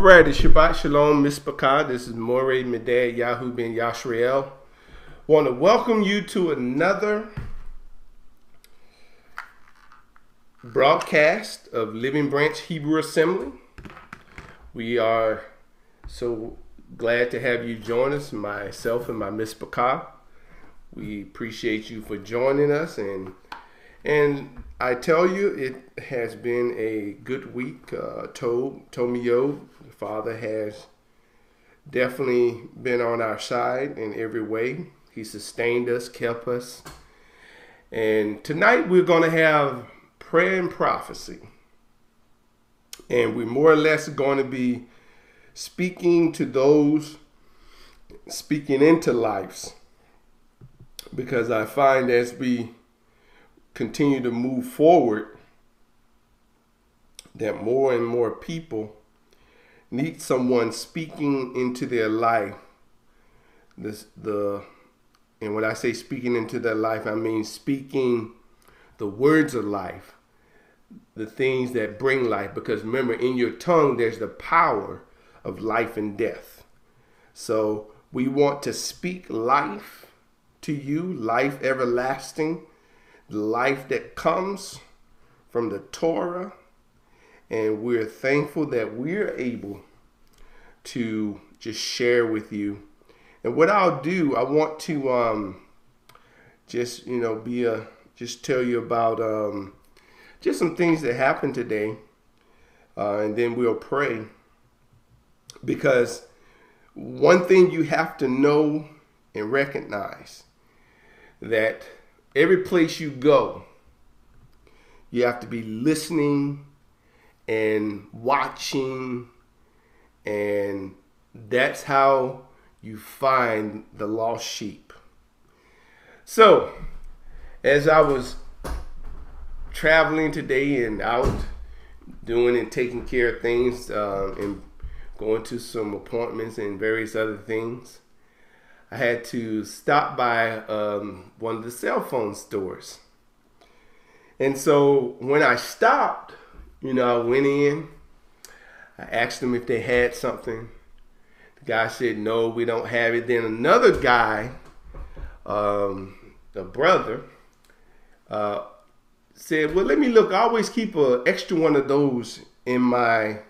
right, it's Shabbat Shalom, Mishpachah. This is Moreh Medad Yahoo Ben Yashriel. Want to welcome you to another broadcast of Living Branch Hebrew Assembly. We are so glad to have you join us, myself and my Mishpachah. We appreciate you for joining us and and I tell you, it has been a good week. Uh, Tomio, the father has definitely been on our side in every way. He sustained us, kept us. And tonight we're going to have prayer and prophecy. And we're more or less going to be speaking to those speaking into lives. Because I find as we continue to move forward, that more and more people need someone speaking into their life. This the and when I say speaking into their life, I mean speaking the words of life, the things that bring life. Because remember, in your tongue, there's the power of life and death. So we want to speak life to you, life everlasting, life that comes from the Torah. And we're thankful that we're able to just share with you. And what I'll do, I want to um, just, you know, be a, just tell you about um, just some things that happened today. Uh, and then we'll pray. Because one thing you have to know and recognize that every place you go, you have to be listening and watching, and that's how you find the lost sheep. So, as I was traveling today and out doing and taking care of things uh, and going to some appointments and various other things, I had to stop by um, one of the cell phone stores. And so when I stopped, you know, I went in, I asked them if they had something. The guy said, no, we don't have it. Then another guy, um, a brother, uh, said, well, let me look. I always keep an extra one of those in my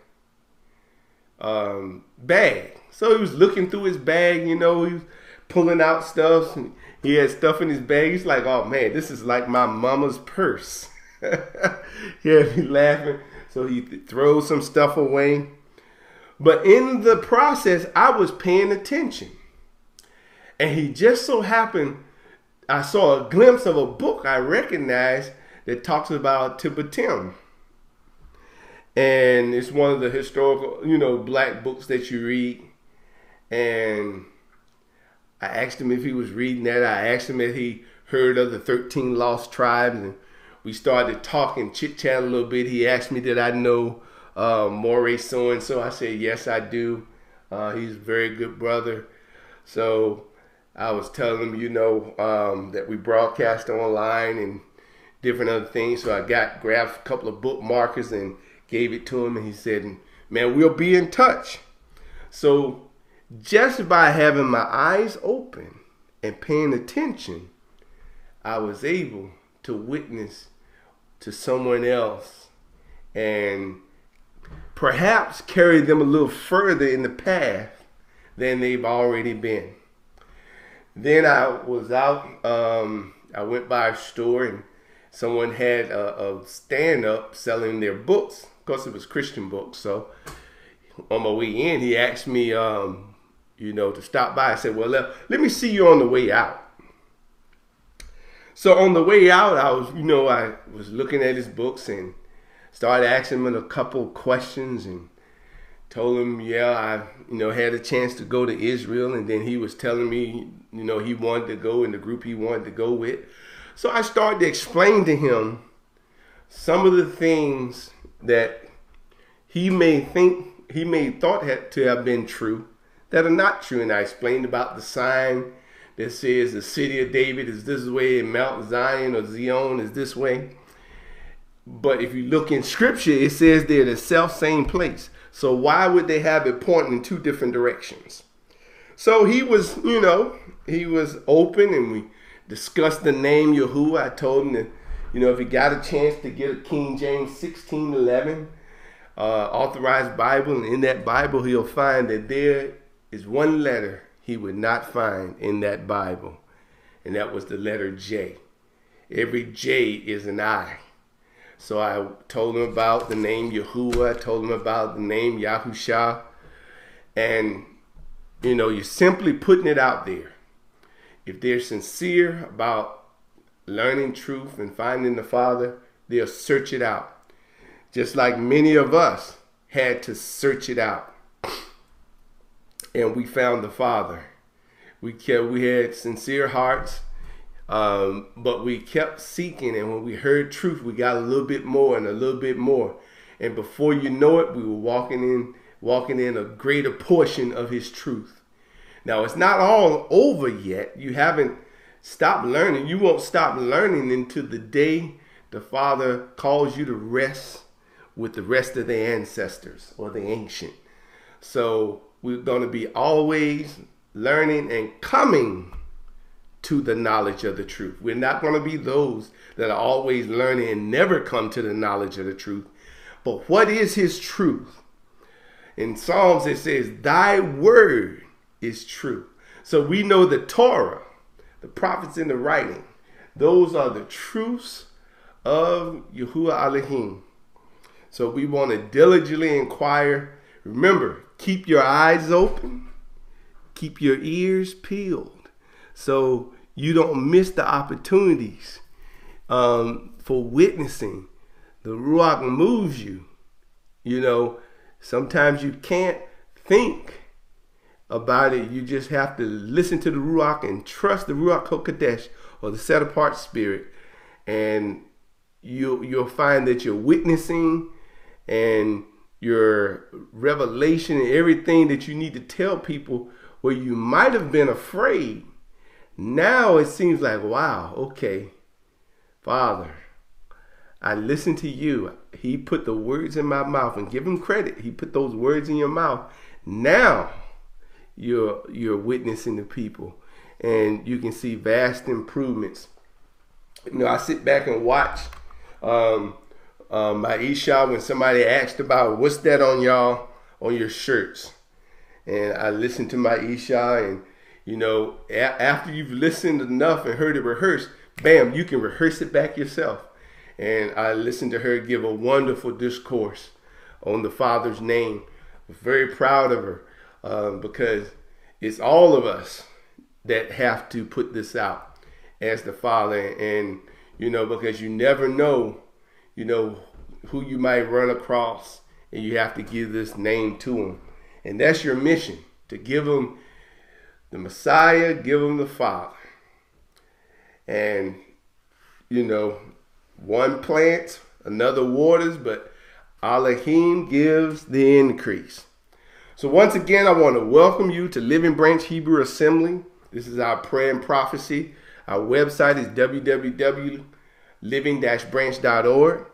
um, bag. So he was looking through his bag, you know, he was pulling out stuff. He had stuff in his bag. He's like, oh man, this is like my mama's purse. he had me laughing. So he th- throws some stuff away. But in the process, I was paying attention. And he just so happened, I saw a glimpse of a book I recognized that talks about Tibetan. And it's one of the historical, you know, black books that you read. And I asked him if he was reading that. I asked him if he heard of the 13 lost tribes. And we started talking, chit chat a little bit. He asked me, did I know uh, Moreh so and so? I said, yes, I do. Uh, he's a very good brother. So I was telling him, you know, um, that we broadcast online and different other things. So I got grabbed a couple of bookmarkers and gave it to him. And he said, man, we'll be in touch. So just by having my eyes open and paying attention, I was able to witness to someone else and perhaps carry them a little further in the path than they've already been. Then I was out, um, I went by a store and someone had a, a stand up selling their books. Of course, it was Christian books. So on my way in, he asked me, um, you know, to stop by. I said, well, let, let me see you on the way out. So on the way out, I was, you know, I was looking at his books and started asking him a couple questions and told him, yeah, I, you know, had a chance to go to Israel. And then he was telling me, you know, he wanted to go in the group he wanted to go with. So I started to explain to him some of the things that he may think, he may thought had to have been true that are not true. And I explained about the sign that says the city of David is this way and Mount Zion or Zion is this way. But if you look in scripture, it says they're the self same place. So why would they have it pointing in two different directions? So he was, you know, he was open and we discussed the name Yahuwah. I told him that, you know, if he got a chance to get a King James 1611 uh, authorized Bible, and in that Bible he'll find that there is one letter he would not find in that Bible, and that was the letter J. Every J is an I. So I told him about the name Yahuwah, I told him about the name Yahusha, and you know, you're simply putting it out there. If they're sincere about learning truth and finding the Father, they'll search it out. Just like many of us had to search it out. And we found the Father. We kept we had sincere hearts, um, but we kept seeking, and when we heard truth, we got a little bit more and a little bit more. And before you know it, we were walking in walking in a greater portion of his truth. Now, it's not all over yet. You haven't stopped learning. You won't stop learning until the day the Father calls you to rest with the rest of the ancestors or the ancient. So, we're going to be always learning and coming to the knowledge of the truth. We're not going to be those that are always learning and never come to the knowledge of the truth. But what is his truth? In Psalms, it says, Thy word is true. So we know the Torah, the prophets in the writing, those are the truths of Yahuwah Elohim. So we want to diligently inquire. Remember, keep your eyes open, keep your ears peeled, so you don't miss the opportunities um, for witnessing. The Ruach moves you. You know, Sometimes you can't think about it. You just have to listen to the Ruach and trust the Ruach HaKodesh or the set apart spirit. And you, you'll find that you're witnessing and your revelation and everything that you need to tell people where you might have been afraid. Now it seems like, wow, okay, Father, I listened to you. He put the words in my mouth and give him credit. He put those words in your mouth. Now you're you're witnessing the people and you can see vast improvements. You know, I sit back and watch um, um, my Isha when somebody asked about what's that on y'all on your shirts, and I listened to my Isha, and you know, a- after you've listened enough and heard it rehearsed, bam, you can rehearse it back yourself. And I listened to her give a wonderful discourse on the Father's name. Very proud of her um, because it's all of us that have to put this out as the Father, and you know because you never know, you know who you might run across, and you have to give this name to them, and that's your mission to give them the Messiah, give them the Father, and you know one plants, another waters, but Elohim gives the increase. So once again, I want to welcome you to Living Branch Hebrew Assembly. This is our prayer and prophecy. Our website is www.living-branch.org.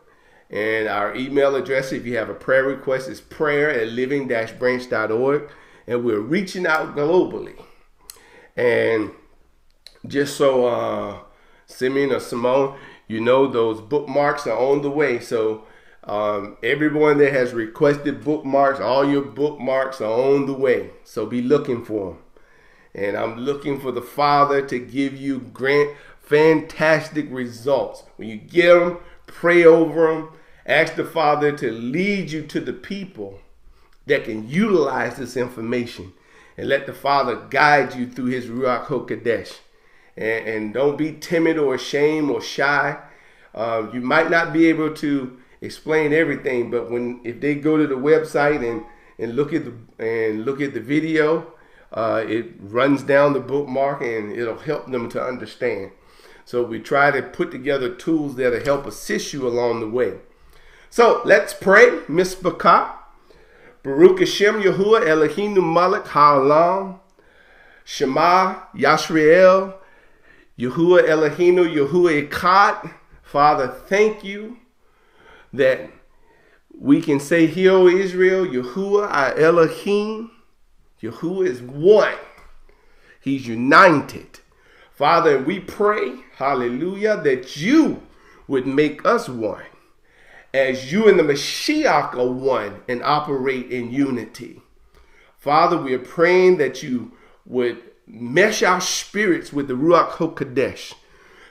And our email address, if you have a prayer request, is prayer at living-branch.org. And we're reaching out globally. And just so uh, Simeon or Simone, you know those bookmarks are on the way. So um, everyone that has requested bookmarks, all your bookmarks are on the way. So be looking for them. And I'm looking for the Father to give you grant fantastic results. When you get them, pray over them. Ask the Father to lead you to the people that can utilize this information and let the Father guide you through his Ruach HaKodesh and, and don't be timid or ashamed or shy. Uh, you might not be able to explain everything, but when if they go to the website and and look at the and look at the video, uh, it runs down the bookmark and it'll help them to understand. So we try to put together tools that'll help assist you along the way. So let's pray, Miss Bakat. Baruch Hashem Yahuwah Eloheinu Malak Ha'olam Shema Yashriel Yahuwah Eloheinu, Yahuwah Echad. Father, thank you that we can say, Hear, Israel, Yahuwah, our Elohim. Yahuwah is one. He's united. Father, we pray, hallelujah, that you would make us one as you and the Mashiach are one and operate in unity. Father, we are praying that you would mesh our spirits with the Ruach HaKodesh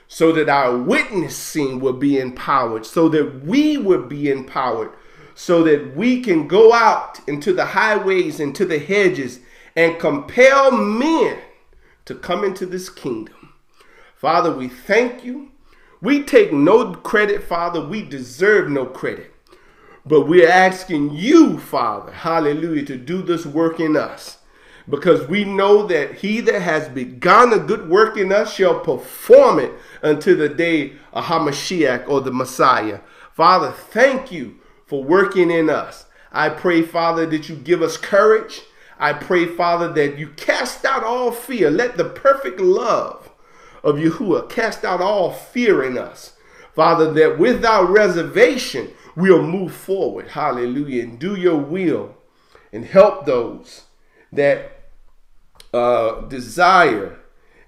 so that our witnessing will be empowered, so that we will be empowered, so that we can go out into the highways, into the hedges, and compel men to come into this kingdom. Father, we thank you we take no credit, Father. We deserve no credit. But we're asking you, Father, hallelujah, to do this work in us. Because we know that he that has begun a good work in us shall perform it until the day of Hamashiach or the Messiah. Father, thank you for working in us. I pray, Father, that you give us courage. I pray, Father, that you cast out all fear. Let the perfect love of Yahuwah. Cast out all fear in us. Father, that without reservation, we'll move forward. Hallelujah. And do your will and help those that uh, desire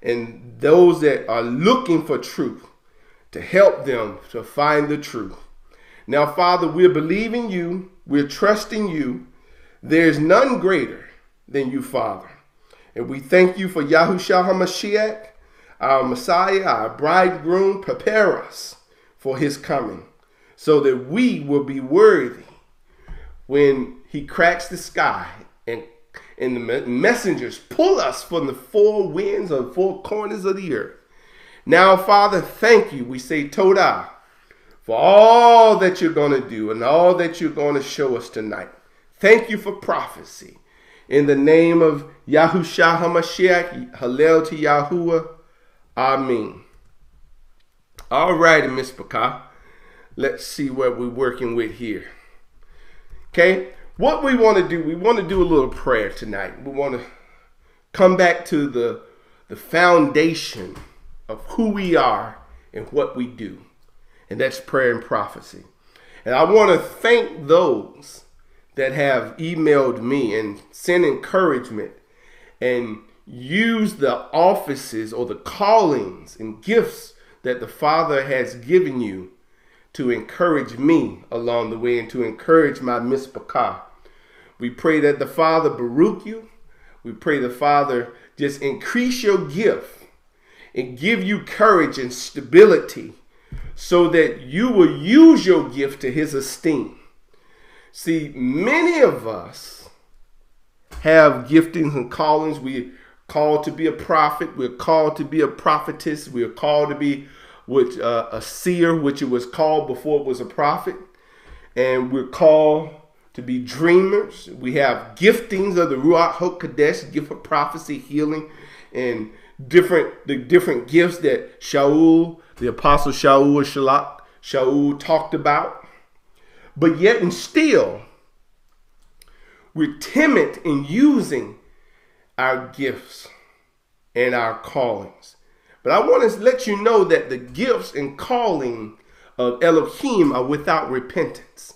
and those that are looking for truth to help them to find the truth. Now, Father, we're believing you, we're trusting you. There's none greater than you, Father. And we thank you for Yahushua HaMashiach our Messiah, our bridegroom, prepare us for his coming so that we will be worthy when he cracks the sky and, and the messengers pull us from the four winds or four corners of the earth. Now, Father, thank you. We say Todah for all that you're going to do and all that you're going to show us tonight. Thank you for prophecy. In the name of Yahushua HaMashiach, Hallel to Yahuwah. Amen. All righty, Mishpachah. Let's see what we're working with here. Okay, what we want to do, we want to do a little prayer tonight. We want to come back to the the foundation of who we are and what we do. And that's prayer and prophecy. And I want to thank those that have emailed me and sent encouragement and use the offices or the callings and gifts that the Father has given you to encourage me along the way and to encourage my Mishpachah. We pray that the Father baruch you. We pray the Father just increase your gift and give you courage and stability so that you will use your gift to his esteem. See, many of us have giftings and callings. We called to be a prophet. We're called to be a prophetess. We're called to be which uh, a seer, which it was called before it was a prophet. And we're called to be dreamers. We have giftings of the Ruach HaKodesh, gift of prophecy, healing, and different the different gifts that Shaul, the apostle Shaul Shaliach, Shaul talked about. But yet and still, we're timid in using our gifts and our callings. But I want to let you know that the gifts and calling of Elohim are without repentance.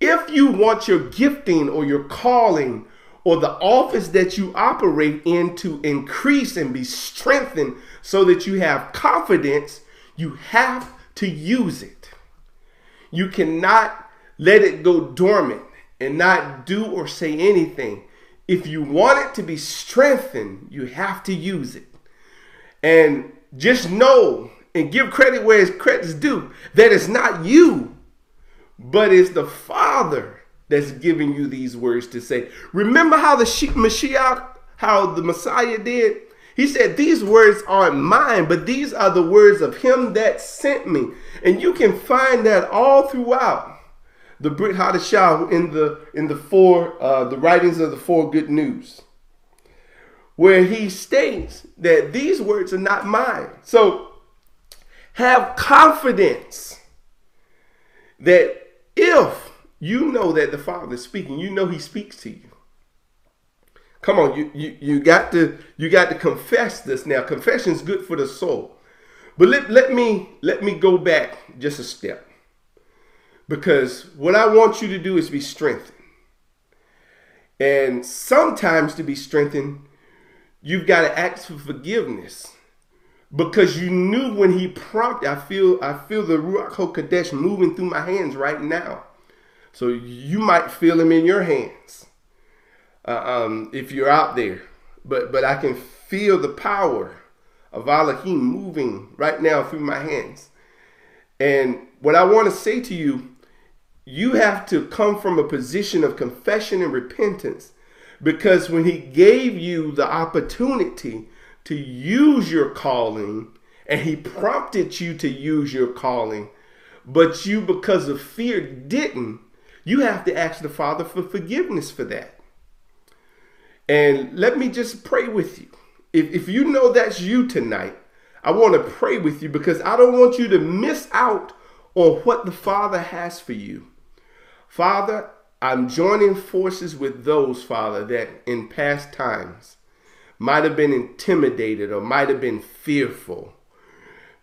If you want your gifting or your calling or the office that you operate in to increase and be strengthened so that you have confidence, you have to use it. You cannot let it go dormant and not do or say anything if you want it to be strengthened, you have to use it. And just know and give credit where credit's due that it's not you, but it's the Father that's giving you these words to say. Remember how the Mashiach, how the Messiah did? He said, These words aren't mine, but these are the words of him that sent me. And you can find that all throughout the Brit Hadashah in the in the four uh, the writings of the four good news, where he states that these words are not mine. So have confidence that if you know that the Father is speaking, you know He speaks to you. Come on, you, you, you got to you got to confess this now. Confession is good for the soul. But let, let me let me go back just a step. Because what I want you to do is be strengthened. And sometimes to be strengthened, you've got to ask for forgiveness. Because you knew when he prompted, I feel I feel the Ruach HaKodesh moving through my hands right now. So you might feel him in your hands uh, um, if you're out there. But but I can feel the power of Elohim moving right now through my hands. And what I want to say to you, you have to come from a position of confession and repentance because when he gave you the opportunity to use your calling and he prompted you to use your calling, but you, because of fear, didn't, you have to ask the Father for forgiveness for that. And let me just pray with you. If, if you know that's you tonight, I want to pray with you because I don't want you to miss out on what the Father has for you. Father, I'm joining forces with those, Father, that in past times might have been intimidated or might have been fearful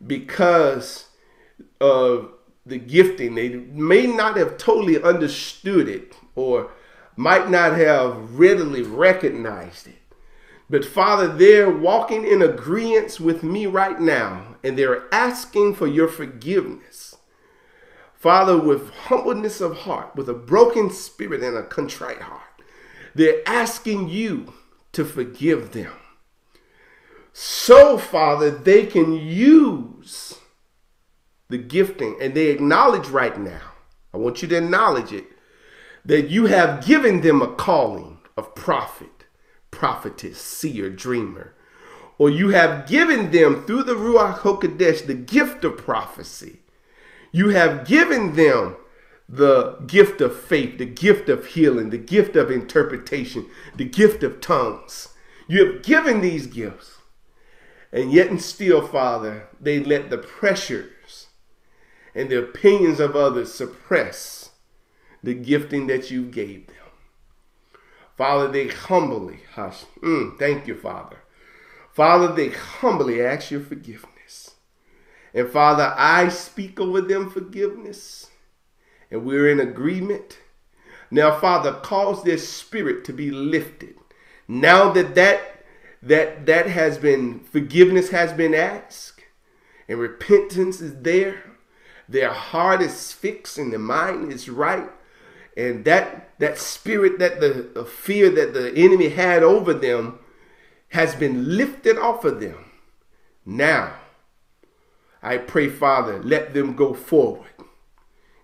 because of the gifting. They may not have totally understood it or might not have readily recognized it. But Father, they're walking in agreement with me right now, and they're asking for your forgiveness. Father, with humbleness of heart, with a broken spirit and a contrite heart, they're asking you to forgive them. So, Father, they can use the gifting and they acknowledge right now, I want you to acknowledge it, that you have given them a calling of prophet prophetess, seer, dreamer. Or you have given them through the Ruach HaKodesh the gift of prophecy. You have given them the gift of faith, the gift of healing, the gift of interpretation, the gift of tongues. You have given these gifts. And yet and still, Father, they let the pressures and the opinions of others suppress the gifting that you gave them. Father, they humbly, hush. Mm, thank you, Father. Father, they humbly ask your forgiveness. And Father, I speak over them forgiveness. And we're in agreement. Now, Father, cause their spirit to be lifted. Now that that that that has been forgiveness has been asked and repentance is there, their heart is fixed and their mind is right and that that spirit that the, the fear that the enemy had over them has been lifted off of them now i pray father let them go forward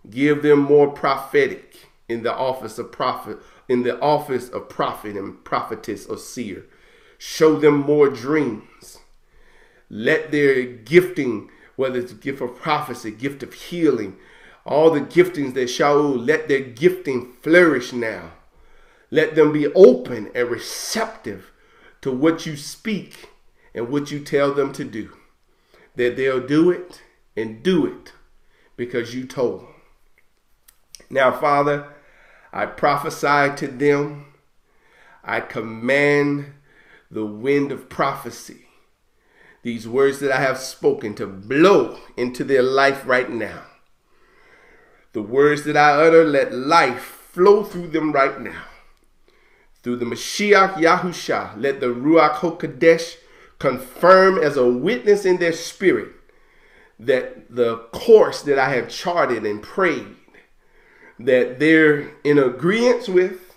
give them more prophetic in the office of prophet in the office of prophet and prophetess or seer show them more dreams let their gifting whether it's gift of prophecy gift of healing all the giftings that Shaul, let their gifting flourish now. Let them be open and receptive to what you speak and what you tell them to do. That they'll do it and do it because you told them. Now, Father, I prophesy to them. I command the wind of prophecy, these words that I have spoken, to blow into their life right now. The words that I utter, let life flow through them right now. Through the Mashiach Yahusha, let the Ruach HaKodesh confirm as a witness in their spirit that the course that I have charted and prayed, that they're in agreement with,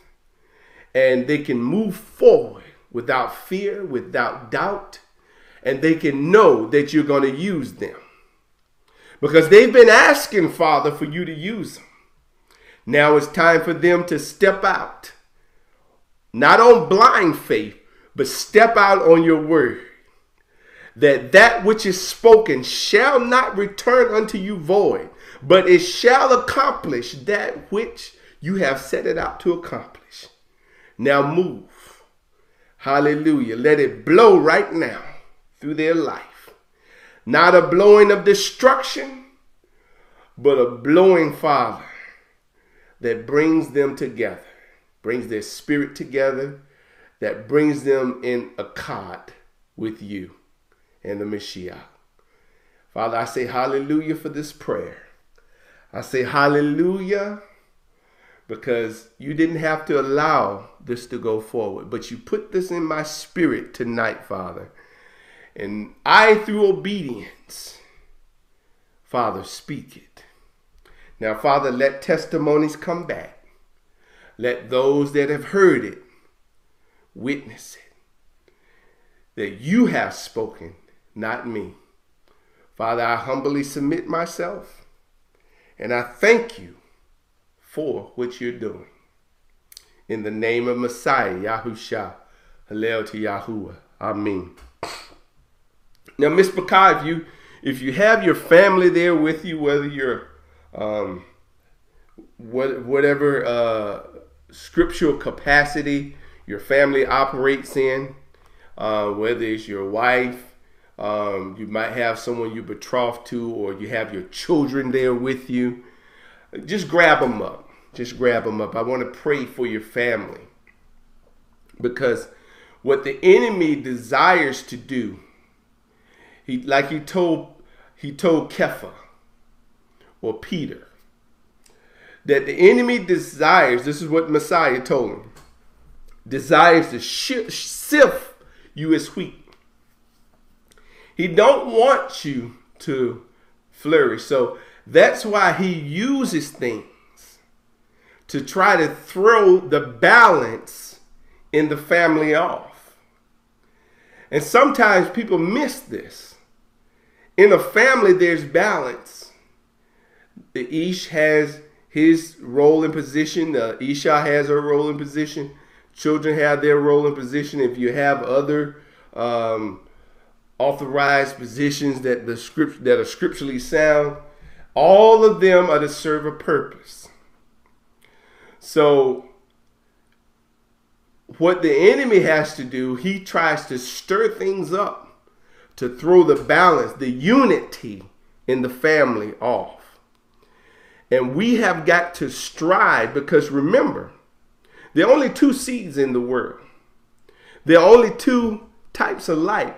and they can move forward without fear, without doubt, and they can know that you're going to use them. Because they've been asking, Father, for you to use them. Now it's time for them to step out. Not on blind faith, but step out on your word. That that which is spoken shall not return unto you void, but it shall accomplish that which you have set it out to accomplish. Now move. Hallelujah. Let it blow right now through their life. Not a blowing of destruction, but a blowing, Father, that brings them together, brings their spirit together, that brings them in accord with you and the Messiah. Father, I say hallelujah for this prayer. I say hallelujah because you didn't have to allow this to go forward, but you put this in my spirit tonight, Father. And I, through obedience, Father, speak it. Now, Father, let testimonies come back. Let those that have heard it witness it. That you have spoken, not me. Father, I humbly submit myself and I thank you for what you're doing. In the name of Messiah, Yahusha, Hallel to Yahuwah. Amen. Now, Miss Bakai, if you if you have your family there with you, whether you're um, what, whatever uh, scriptural capacity your family operates in, uh, whether it's your wife, um, you might have someone you're betrothed to, or you have your children there with you. Just grab them up. Just grab them up. I want to pray for your family because what the enemy desires to do, he like he told he told Kepha or Peter that the enemy desires. This is what Messiah told him. Desires to sift you as wheat. He don't want you to flourish. So that's why he uses things to try to throw the balance in the family off. And sometimes people miss this. In a family, there's balance. The Ish has his role and position, the Isha has her role and position, children have their role and position. If you have other um, authorized positions that the script that are scripturally sound. All of them are to serve a purpose. So what the enemy has to do, he tries to stir things up to throw the balance, the unity in the family off. And we have got to strive because remember, there are only two seeds in the world. There are only two types of light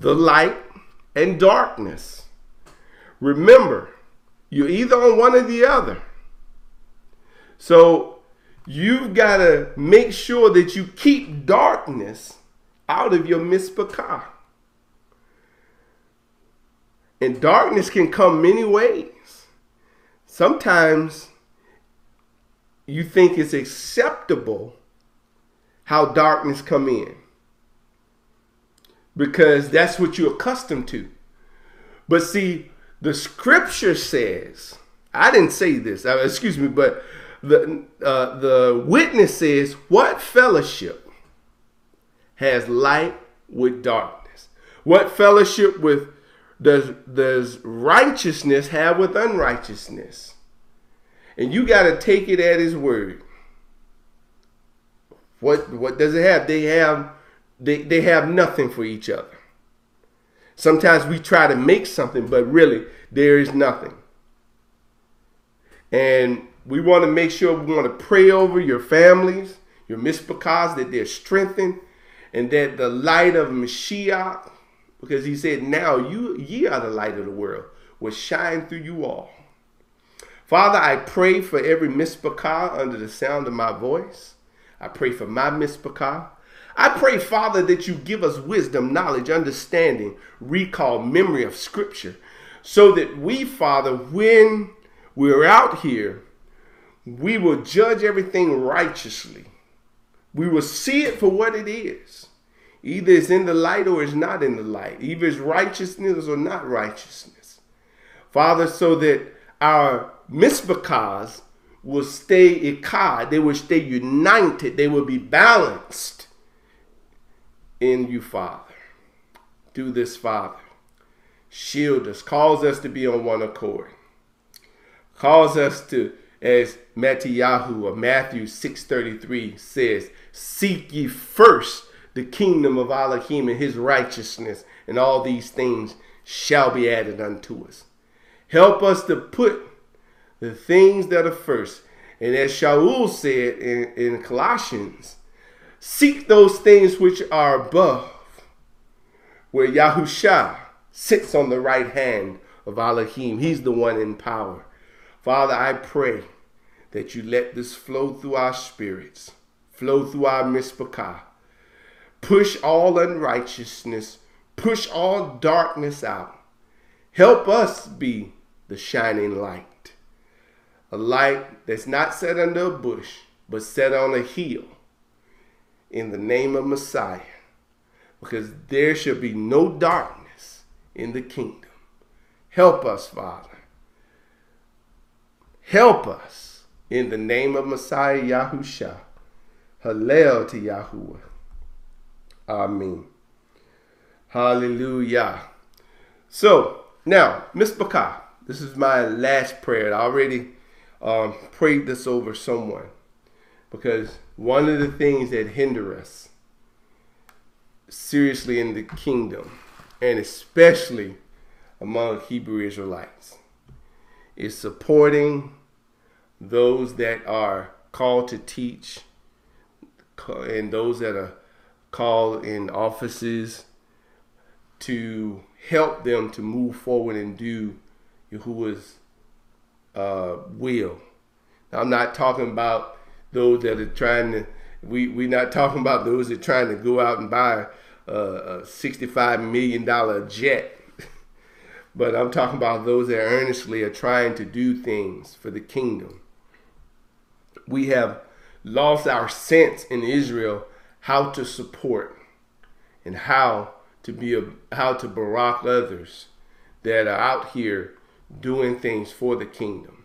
the light and darkness. Remember, you're either on one or the other. So you've got to make sure that you keep darkness out of your mishpachah. And darkness can come many ways. Sometimes you think it's acceptable how darkness come in because that's what you're accustomed to. But see, the scripture says, I didn't say this, uh, excuse me, but the, uh, the witness says, What fellowship has light with darkness? What fellowship with does, does righteousness have with unrighteousness? And you got to take it at his word. What, what does it have? They have they, they have nothing for each other. Sometimes we try to make something, but really there is nothing. And we want to make sure we want to pray over your families, your mishpachahs, that they're strengthened, and that the light of Mashiach, because he said, Now you ye are the light of the world, will shine through you all. Father, I pray for every mishpachah under the sound of my voice. I pray for my mishpachah. I pray, Father, that you give us wisdom, knowledge, understanding, recall, memory of Scripture, so that we, Father, when we're out here, we will judge everything righteously. We will see it for what it is. Either it's in the light or it's not in the light. Either it's righteousness or not righteousness. Father, so that our mishpachahs will stay ikad, they will stay united, they will be balanced in you, Father. Do this, Father. Shield us. Cause us to be on one accord. Cause us to, as Matthew or Matthew 6.33 says, Seek ye first the kingdom of Elohim and his righteousness, and all these things shall be added unto us. Help us to put the things that are first. And as Shaul said in, in Colossians, Seek those things which are above, where Yahusha sits on the right hand of Elohim. He's the one in power. Father, I pray that you let this flow through our spirits, flow through our mishpachah. Push all unrighteousness, push all darkness out. Help us be the shining light. A light that's not set under a bush, but set on a hill. In the name of Messiah. Because there shall be no darkness in the kingdom. Help us, Father. Help us in the name of Messiah Yahusha. Hallel to Yahuwah. Amen. Hallelujah. So now, Mishpachah, this is my last prayer. I already um, prayed this over someone because one of the things that hinder us seriously in the kingdom, and especially among Hebrew Israelites, is supporting those that are called to teach and those that are called in offices to help them to move forward and do Yahuwah's uh, will. Now, I'm not talking about those that are trying to. We we're not talking about those that are trying to go out and buy a, a 65 million dollar jet. but I'm talking about those that earnestly are trying to do things for the kingdom. We have lost our sense in Israel how to support and how to be a, how to barack others that are out here doing things for the kingdom.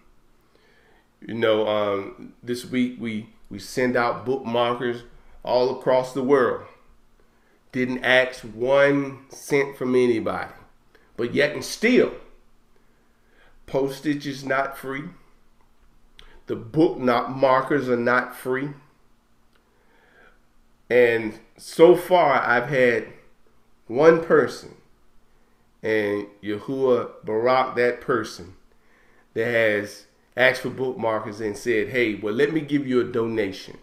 You know, um, this week we we send out bookmarkers all across the world. Didn't ask one cent from anybody, but yet and still, postage is not free. The book not markers are not free. And so far, I've had one person, and Yahuwah Barak, that person, that has asked for bookmarkers and said, hey, well, let me give you a donation.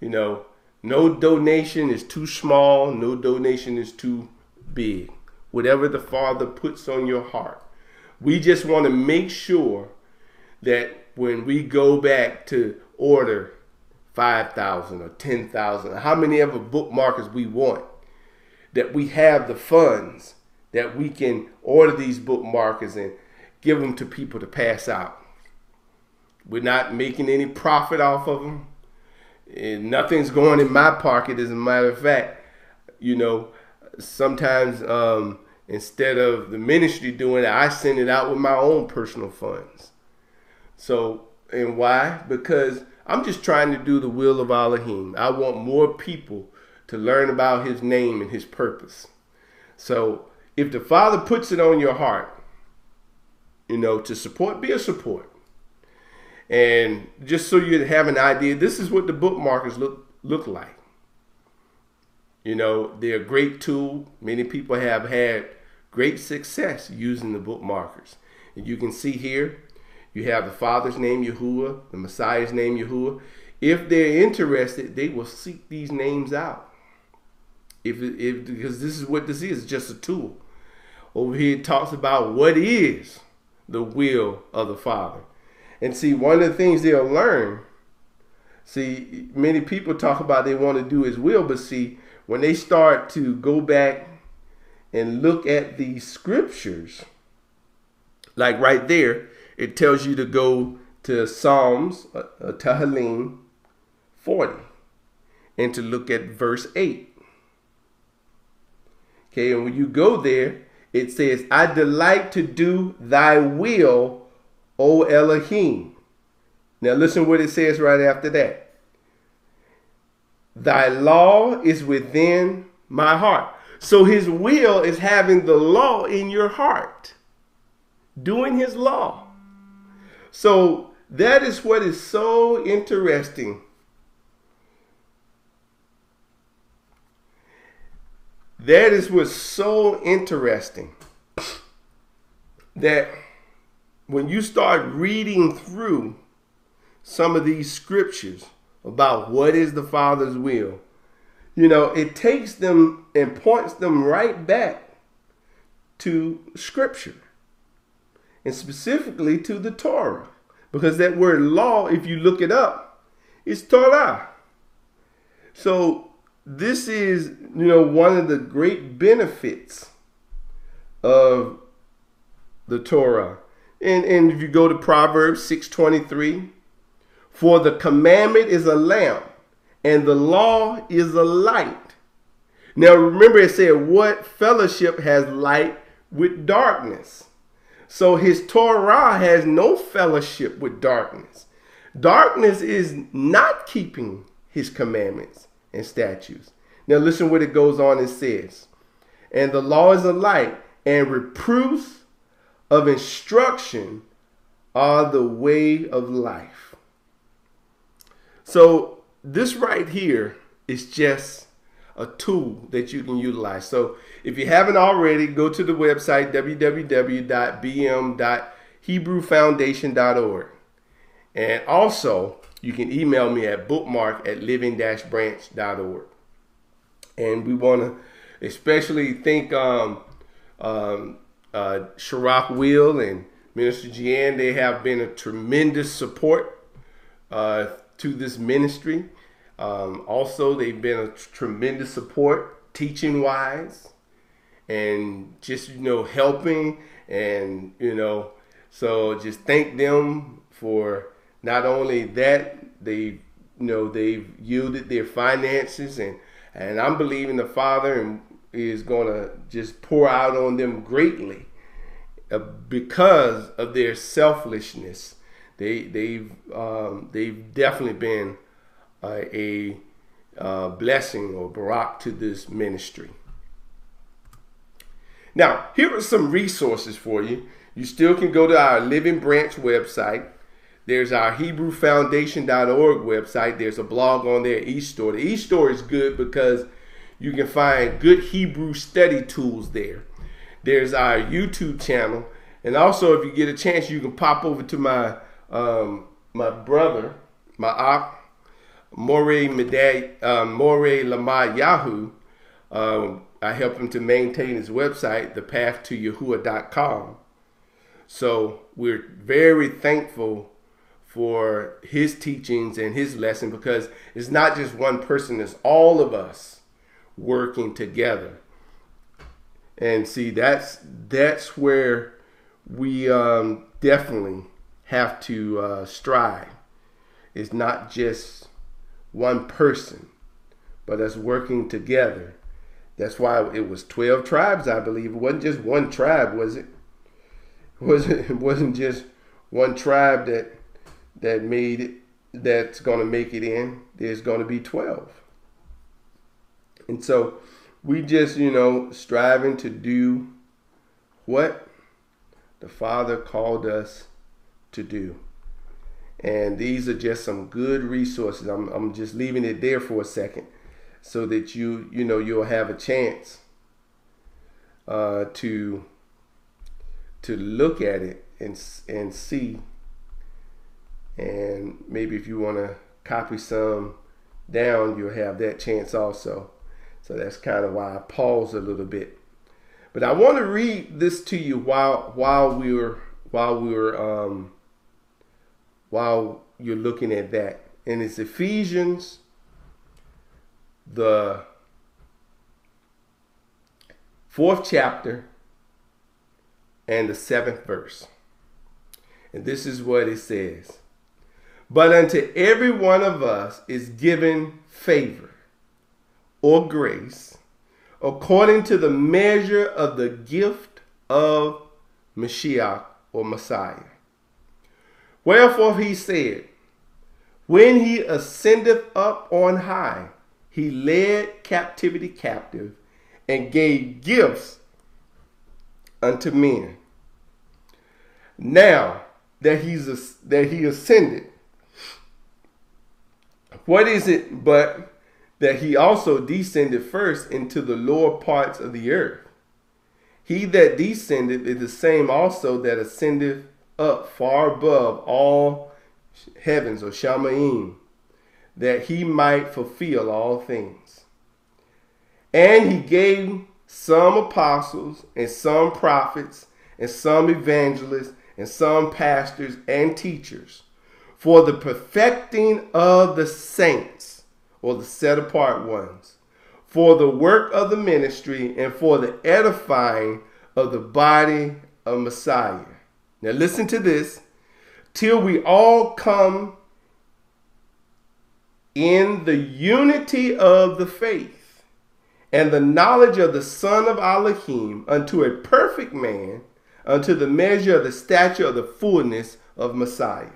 You know, no donation is too small, no donation is too big. Whatever the Father puts on your heart. We just want to make sure that when we go back to order 5,000 or 10,000, how many ever bookmarkers we want, that we have the funds that we can order these bookmarkers and give them to people to pass out. We're not making any profit off of them. And nothing's going in my pocket. As a matter of fact, you know, sometimes um, instead of the ministry doing it, I send it out with my own personal funds. So, and why? Because I'm just trying to do the will of Elohim. I want more people to learn about his name and his purpose. So, if the Father puts it on your heart, you know, to support, be a support. And just so you have an idea, this is what the bookmarkers look look like. You know, they're a great tool. Many people have had great success using the bookmarkers. And you can see here, you have the Father's name, Yahuwah, the Messiah's name, Yahuwah. If they're interested, they will seek these names out. If, if because this is what this is, just a tool. Over here it talks about what is the will of the Father. And see, one of the things they'll learn, see, many people talk about they want to do his will, but see, when they start to go back and look at the scriptures, like right there, it tells you to go to Psalms, uh, uh, Tehillim 40, and to look at verse 8. Okay, and when you go there, it says, I delight to do thy will, O Elohim. Now listen what it says right after that. Thy law is within my heart. So his will is having the law in your heart, doing his law. So that is what is so interesting. That is what's so interesting that when you start reading through some of these scriptures about what is the Father's will, you know, it takes them and points them right back to Scripture. and specifically to the Torah. Because that word law, if you look it up, is Torah. So this is, you know, one of the great benefits of the Torah. And, and if you go to Proverbs 623, for the commandment is a lamp, and the law is a light. Now remember it said, what fellowship has light with darkness? So his Torah has no fellowship with darkness. Darkness is not keeping his commandments and statutes. Now listen what it goes on and says. And the law is a light, and reproofs of instruction are the way of life. So this right here is just a tool that you can utilize. So if you haven't already, go to the website www.bm.hebrewfoundation.org. And also, you can email me at bookmark at living-branch.org. And we want to especially thank um, um, uh, Will and Minister Jan. They have been a tremendous support uh, to this ministry. Um, also, they've been a tremendous support teaching wise and just, you know, helping. And, you know, so just thank them for not only that, they, you know, they've yielded their finances and, and I'm believing the Father and is going to just pour out on them greatly uh, because of their selfishness. They they've um, they've definitely been uh, a uh, blessing or barak to this ministry. Now, here are some resources for you. You still can go to our Living Branch website. There's our HebrewFoundation.org website. There's a blog on there, eStore. The eStore is good because you can find good Hebrew study tools there. There's our YouTube channel, and also if you get a chance, you can pop over to my um, my brother, my op, Morey Medad, Morey Lamar Yahoo. Um, I help him to maintain his website, thepathtoyahuwah.com. So we're very thankful for his teachings and his lesson because it's not just one person, it's all of us working together. And see, that's that's where we um, definitely have to uh, strive. It's not just one person, but us working together. That's why it was twelve tribes, I believe. It wasn't just one tribe, was it? It wasn't it wasn't just one tribe that that made it that's going to make it in. There's going to be twelve, and so we just you know striving to do what the Father called us to do. And these are just some good resources. I'm, I'm just leaving it there for a second so that you you know you'll have a chance uh, to to look at it and and see and maybe if you want to copy some down you'll have that chance also so that's kind of why I pause a little bit but I want to read this to you while while we were while we were um, while you're looking at that. And it's Ephesians the fourth chapter and the seventh verse. And this is what it says. But unto every one of us is given favor or grace according to the measure of the gift of Mashiach or Messiah. Wherefore he said, When he ascendeth up on high, he led captivity captive and gave gifts unto men. Now that he's that he ascended, what is it but that he also descended first into the lower parts of the earth. He that descended is the same also that ascended up far above all heavens or Shamaim, that he might fulfill all things. And he gave some apostles and some prophets and some evangelists and some pastors and teachers for the perfecting of the saints or the set apart ones, for the work of the ministry and for the edifying of the body of Messiah. Now listen to this till we all come in the unity of the faith and the knowledge of the Son of Elohim unto a perfect man, unto the measure of the stature of the fullness of Messiah.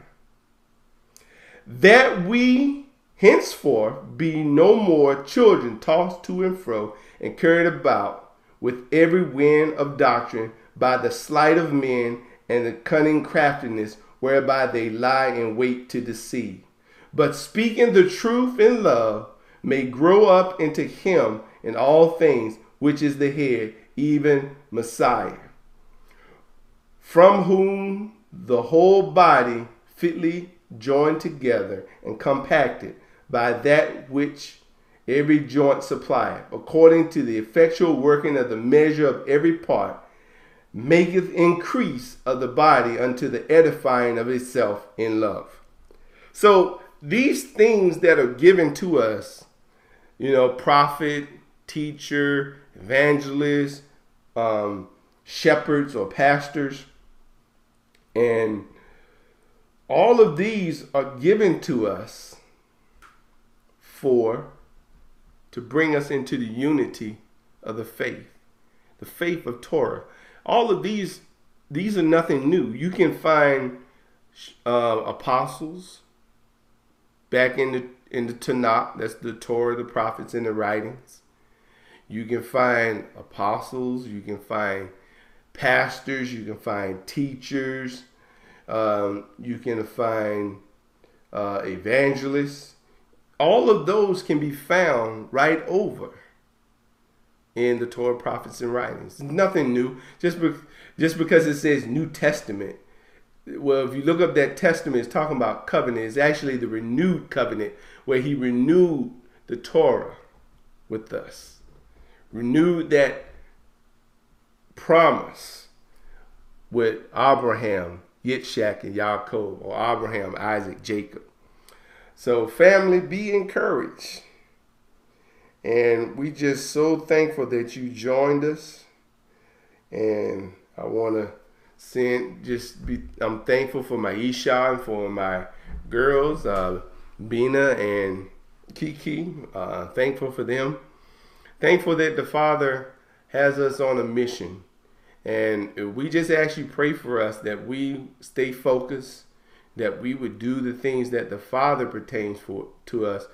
That we henceforth be no more children tossed to and fro and carried about with every wind of doctrine by the sleight of men and the cunning craftiness whereby they lie in wait to deceive. But speaking the truth in love may grow up into him in all things, which is the head, even Messiah, from whom the whole body fitly joined together and compacted by that which every joint supplieth, according to the effectual working of the measure of every part, maketh increase of the body unto the edifying of itself in love. So these things that are given to us, you know, prophet, teacher, evangelist, um, shepherds or pastors, and all of these are given to us for to bring us into the unity of the faith, the faith of Torah. All of these these are nothing new. You can find uh, apostles, back in the in the Tanakh, that's the Torah, the prophets, and the writings. You can find apostles, you can find pastors, you can find teachers, um, you can find uh, evangelists. All of those can be found right over in the Torah, prophets, and writings. Nothing new. Just be- just because it says New Testament well, if you look up that testament, it's talking about covenant. It's actually the renewed covenant where he renewed the Torah with us, renewed that promise with Abraham, Yitzchak, and Yaakov, or Abraham, Isaac, Jacob. So, family, be encouraged. And we just so thankful that you joined us. And I want to send just be I'm thankful for my Isha and for my girls, uh, Bina and Kiki. Uh, thankful for them. Thankful that the Father has us on a mission. And we just actually pray for us that we stay focused, that we would do the things that the Father pertains for to us.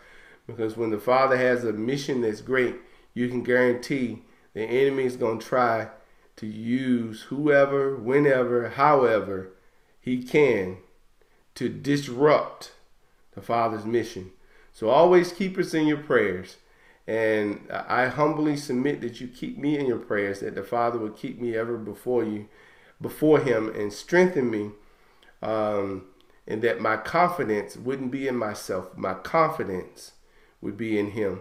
Because when the Father has a mission that's great, you can guarantee the enemy is going to try to use whoever, whenever, however he can to disrupt the Father's mission. So always keep us in your prayers. And I humbly submit that you keep me in your prayers, that the Father will keep me ever before you, before Him, and strengthen me. Um, and that my confidence wouldn't be in myself. My confidence would be in Him.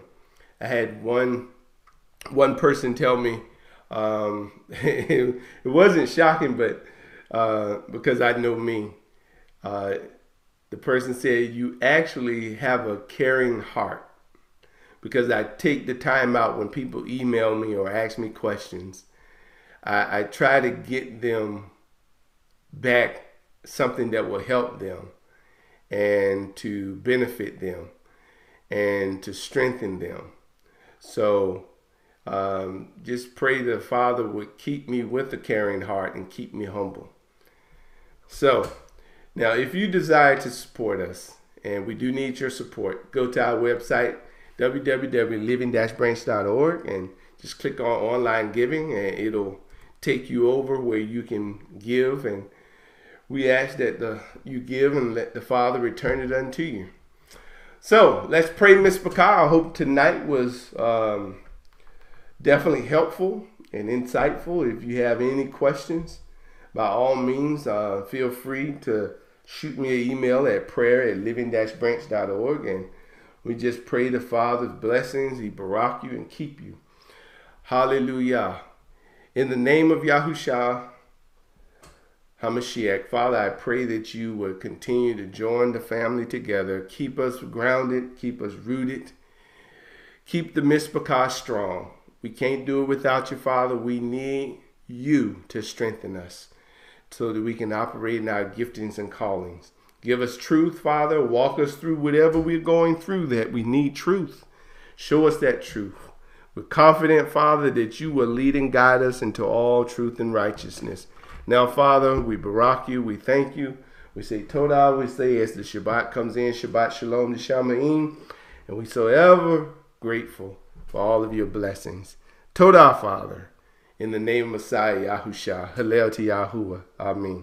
I had one one person tell me um, it, wasn't shocking, but uh, because I know me, uh, the person said, You actually have a caring heart. Because I take the time out when people email me or ask me questions, I, I try to get them back something that will help them and to benefit them and to strengthen them. So um, just pray the Father would keep me with a caring heart and keep me humble. So, now if you desire to support us, and we do need your support, go to our website www.living-branch.org and just click on online giving, and it'll take you over where you can give. And we ask that the you give and let the Father return it unto you. So let's pray, Mishpachah. I hope tonight was. Um, definitely helpful and insightful. If you have any questions, by all means, uh, feel free to shoot me an email at prayer at living-branch.org. And we just pray the Father's blessings, He barak you and keep you. Hallelujah. In the name of Yahusha, HaMashiach. Father, I pray that you would continue to join the family together, keep us grounded, keep us rooted, keep the Mishpachah strong. We can't do it without you, Father. We need you to strengthen us so that we can operate in our giftings and callings. Give us truth, Father. Walk us through whatever we're going through that we need truth. Show us that truth. We're confident, Father, that you will lead and guide us into all truth and righteousness. Now, Father, we barak you, we thank you. We say Todah, we say as the Shabbat comes in, Shabbat Shalom to Shamaim, and we so ever grateful for all of your blessings. Todah, Father, in the name of Messiah, Yahusha, Hallel to Yahuwah. Amen.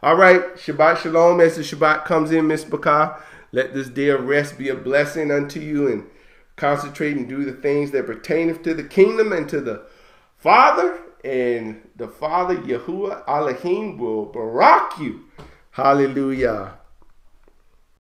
All right, Shabbat Shalom. As the Shabbat comes in, Mishpachah, let this day of rest be a blessing unto you and concentrate and do the things that pertain to the kingdom and to the Father and the Father Yahuwah Elohim will barak you. Hallelujah.